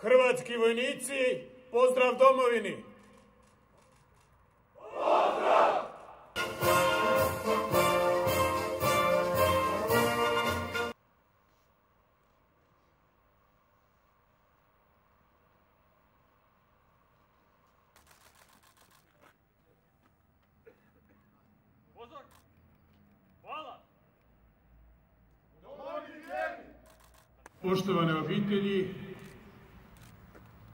Hrvatski vojnici, pozdrav domovini! Pozor! Hvala! Poštovane obitelji,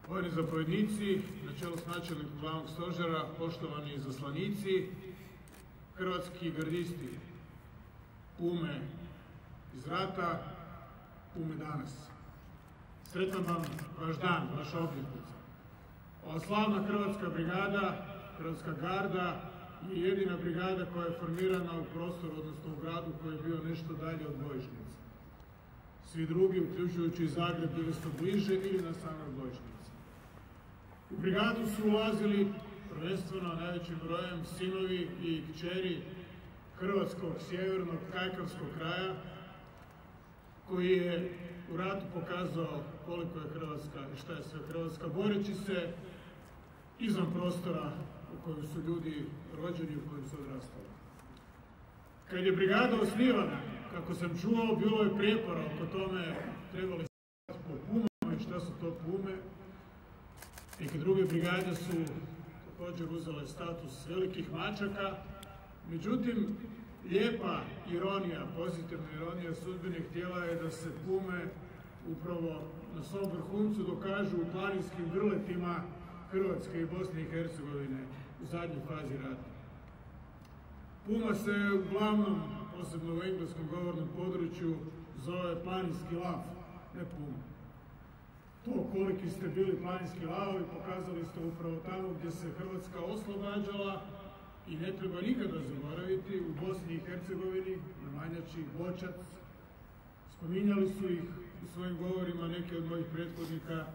vojni zapovjednici, na čelu s načelnikom glavnog stožera, poštovani zaslanici, hrvatski gardisti, pume iz rata, pume danas. Sretan vam vaš dan, vaša obljetnica. Ova slavna hrvatska brigada, hrvatska garda, je jedina brigada koja je formirana u prostoru, odnosno u gradu koji je bio nešto dalje od bojišnice. Svi drugi, uključujući Zagreb, bili su bliže ili na samoj bojišnici. U brigadu su ulazili prvenstveno najvećim brojem sinovi i kćeri hrvatskog sjevernog kajkavskog kraja, koji je u ratu pokazao koliko je Hrvatska i šta je sve Hrvatska, boreći se izvan prostora u kojem su ljudi rođeni, u kojem su odrastali. Kad je brigada osnivana, kako sam čuo, bilo je prijepora oko tome trebali se po pumama i šta su to pume. Neke druge brigade su također uzele status velikih mačaka. Međutim, lijepa ironija, pozitivna ironija sudbine htjela je da se pume upravo na svom vrhuncu dokažu u planinskim grletima Hrvatske i Bosne i Hercegovine u zadnjoj fazi rata. Puma se uglavnom, posebno u engleskom govornom području, zove planinski lav, ne puma. To koliki ste bili planinski lavovi pokazali ste upravo tamo gdje se Hrvatska oslobađala i ne treba nikada zaboraviti u Bosni i Hercegovini, na Manjači, Bočac. Spominjali su ih u svojim govorima neki od mojih prethodnika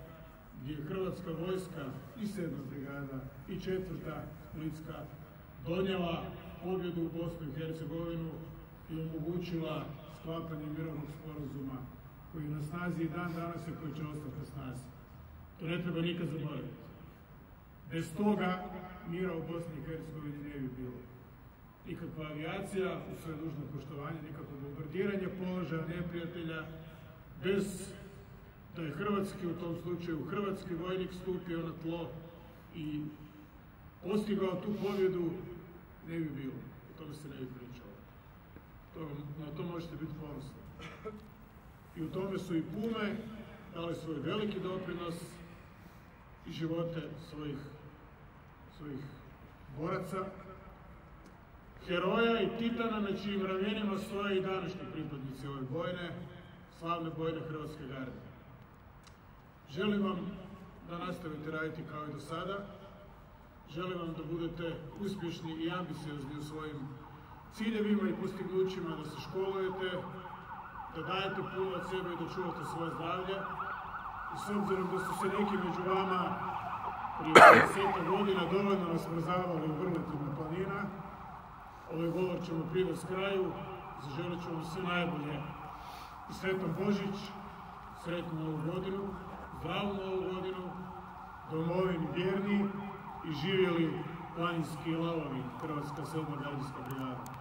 gdje je Hrvatska vojska i sedma brigada i četvrta Splitska donijela pobjedu u Bosnu i Hercegovinu i omogućila sklapanje mirovnog sporazuma koji je na snazi i dan danas i koji će ostati na snazi. To ne treba nikad zaboraviti. Bez toga mira u Bosni i Hercegovini ne bi bilo. Nikakva avijacija, u sve dužno poštovanje, nikakvo bombardiranje položaja neprijatelja, bez da je hrvatski, u tom slučaju hrvatski vojnik stupio na tlo i postigao tu pobjedu, ne bi bilo. O tome se ne bi pričalo. To, na to možete biti ponosni. I u tome su i Pume dali svoj veliki doprinos i živote svojih, svojih boraca, heroja i titana na čijim ramenima stoje i današnji pripadnici ove bojne, slavne bojne Hrvatske garde. Želim vam da nastavite raditi kao i do sada. Želim vam da budete uspješni i ambiciozni u svojim ciljevima i postignućima, da se školujete, da dajete puno od sebe i da čuvate svoje zdravlje. I s obzirom da su se neki među vama prije 50 godina dovoljno nasmrzavali u vrletima planina, ovaj govor ćemo privesti kraju. Zaželit ću vam sve najbolje i sretan Božić, sretnu novu godinu, zdravu novu godinu, domovini vjerni i živjeli planinski lavovi Hrvatska sedma brigada.